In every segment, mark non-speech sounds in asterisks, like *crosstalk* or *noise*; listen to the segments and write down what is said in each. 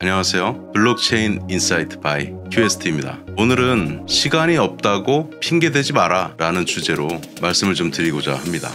안녕하세요. 블록체인 insight by QST입니다. 오늘은 시간이 없다고 핑계대지 마라 라는 주제로 말씀을 좀 드리고자 합니다.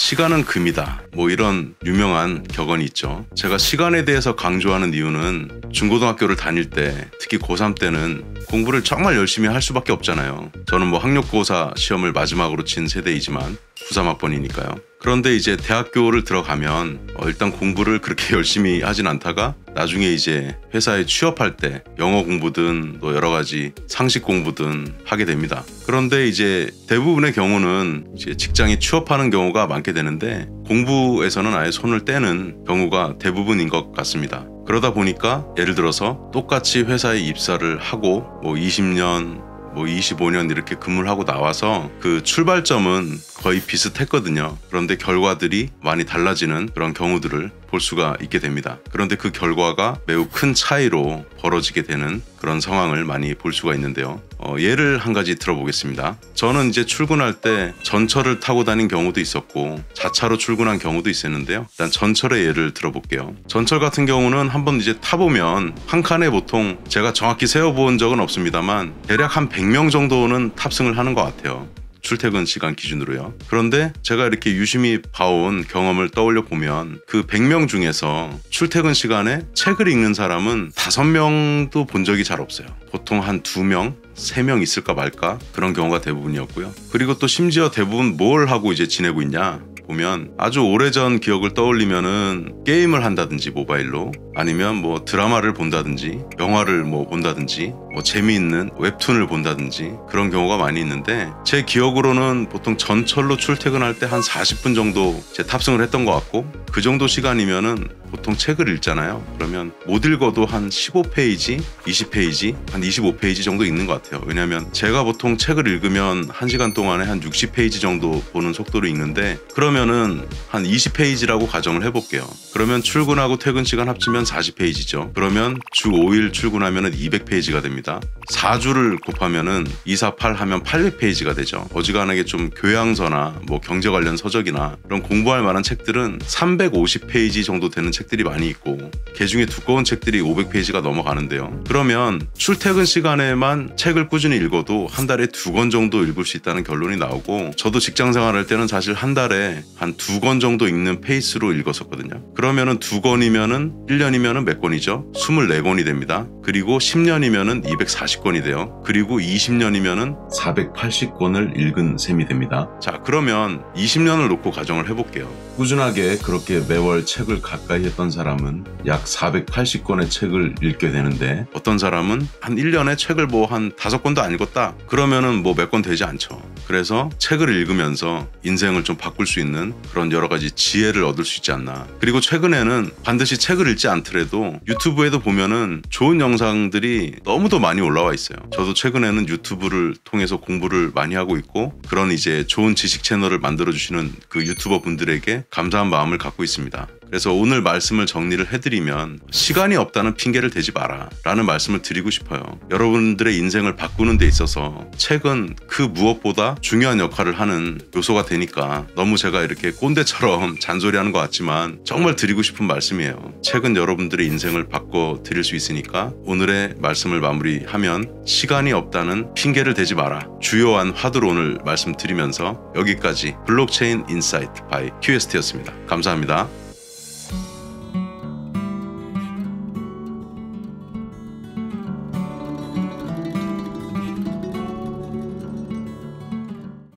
시간은 금이다. 뭐 이런 유명한 격언이 있죠. 제가 시간에 대해서 강조하는 이유는 중고등학교를 다닐 때 특히 고3 때는 공부를 정말 열심히 할 수밖에 없잖아요. 저는 뭐 학력고사 시험을 마지막으로 친 세대이지만 93학번이니까요. 그런데 이제 대학교를 들어가면 어, 일단 공부를 그렇게 *laughs* 열심히 하진 않다가 나중에 이제 회사에 취업할 때 영어 공부든 또 여러 가지 상식 공부든 하게 됩니다. 그런데 이제 대부분의 경우는 이제 직장에 취업하는 경우가 많게 되는데 공부에서는 아예 손을 떼는 경우가 대부분인 것 같습니다. 그러다 보니까 예를 들어서 똑같이 회사에 입사를 하고 뭐 20년 뭐 25년 이렇게 근무를 하고 나와서 그 출발점은 거의 비슷했거든요. 그런데 결과들이 많이 달라지는 그런 경우들을 볼 수가 있게 됩니다. 그런데 그 결과가 매우 큰 차이로 벌어지게 되는 그런 상황을 많이 볼 수가 있는데요. 어, 예를 한 가지 들어보겠습니다. 저는 이제 출근할 때 전철을 타고 다닌 경우도 있었고 자차로 출근한 경우도 있었는데요. 일단 전철의 예를 들어볼게요. 전철 같은 경우는 한번 이제 타보면 한 칸에 보통 제가 정확히 세어본 적은 없습니다만 대략 한 100명 정도는 탑승을 하는 것 같아요. 출퇴근 시간 기준으로요. 그런데 제가 이렇게 유심히 봐온 경험을 떠올려 보면 그 100명 중에서 출퇴근 시간에 책을 읽는 사람은 5명도 본 적이 잘 없어요. 보통 한 2명, 3명 있을까 말까 그런 경우가 대부분이었고요. 그리고 또 심지어 대부분 뭘 하고 이제 지내고 있냐? 보면 아주 오래전 기억을 떠올리면은 게임을 한다든지 모바일로 아니면 뭐 드라마를 본다든지 영화를 뭐 본다든지 뭐 재미있는 웹툰을 본다든지 그런 경우가 많이 있는데 제 기억으로는 보통 전철로 출퇴근할 때 한 40분 정도 제 탑승을 했던 것 같고 그 정도 시간이면은 보통 책을 읽잖아요. 그러면 못 읽어도 한 15페이지, 20페이지, 한 25페이지 정도 읽는 것 같아요. 왜냐하면 제가 보통 책을 읽으면 1시간 동안에 한 60페이지 정도 보는 속도로 읽는데 그러면은 한 20페이지라고 가정을 해볼게요. 그러면 출근하고 퇴근 시간 합치면 40페이지죠. 그러면 주 5일 출근하면은 200페이지가 됩니다. 4주를 곱하면은 2, 4, 8 하면 800페이지가 되죠. 어지간하게 좀 교양서나 뭐 경제 관련 서적이나 그런 공부할 만한 책들은 350페이지 정도 되는 책들이 많이 있고 개 중에 두꺼운 책들이 500페이지가 넘어가는데요. 그러면 출퇴근 시간에만 책을 꾸준히 읽어도 한 달에 두 권 정도 읽을 수 있다는 결론이 나오고 저도 직장 생활할 때는 사실 한 달에 한 두 권 정도 읽는 페이스로 읽었었거든요. 그러면은 두 권이면은 1년 이면은 몇 권이죠? 24권이 됩니다. 그리고 10년이면은 240권이 돼요. 그리고 20년이면은 480권을 읽은 셈이 됩니다. 자, 그러면 20년을 놓고 가정을 해볼게요. 꾸준하게 그렇게 매월 책을 가까이 했던 사람은 약 480권의 책을 읽게 되는데 어떤 사람은 한 1년에 책을 뭐한 다섯 권도 안 읽었다. 그러면은 뭐 몇 권 되지 않죠. 그래서 책을 읽으면서 인생을 좀 바꿀 수 있는 그런 여러 가지 지혜를 얻을 수 있지 않나. 그리고 최근에는 반드시 책을 읽지 않더라도 유튜브에도 보면은 좋은 영상들이 너무도 많이 올라와 있어요. 저도 최근에는 유튜브를 통해서 공부를 많이 하고 있고 그런 이제 좋은 지식 채널을 만들어 주시는 그 유튜버 분들에게 감사한 마음을 갖고 있습니다. 그래서 오늘 말씀을 정리를 해드리면 시간이 없다는 핑계를 대지 마라 라는 말씀을 드리고 싶어요. 여러분들의 인생을 바꾸는 데 있어서 책은 그 무엇보다 중요한 역할을 하는 요소가 되니까 너무 제가 이렇게 꼰대처럼 *laughs* 잔소리하는 것 같지만 정말 드리고 싶은 말씀이에요. 책은 여러분들의 인생을 바꿔 드릴 수 있으니까 오늘의 말씀을 마무리하면 시간이 없다는 핑계를 대지 마라. 주요한 화두로 오늘 말씀드리면서 여기까지 블록체인 insight by QST였습니다. 감사합니다.